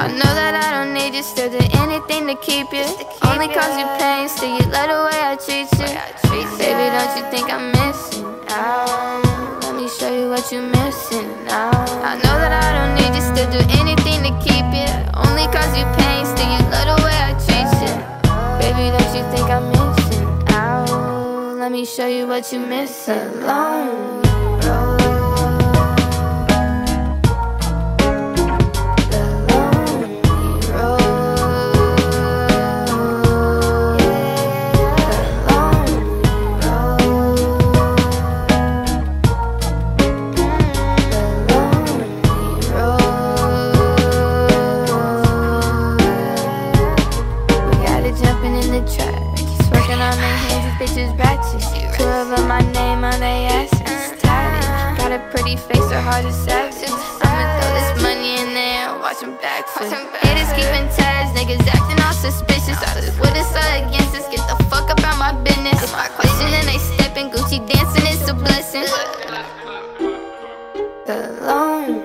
I know that I don't need you, still do anything to keep you. To keep Only you cause you pain, still you love the way I treat you. I treat Baby, you. don't you think I'm missing out? Let me show you what you're missing out. I know that I don't need you, still do anything to keep you. Only cause you pain, still you love the way I treat you. Baby, don't you think I'm missing out? Let me show you what you're missing um, alone. in the track. He's working on their hands, these bitches ratchet. Two of them, my name on their asses. Tatted. Got a pretty face, her hard is savage. I'ma throw this money in there, watch them backflip. It is keeping tabs, niggas acting all suspicious. All this with us, all against us, get the fuck up out my business. If I question, then they stepping. Gucci dancing, it's a blessing. The long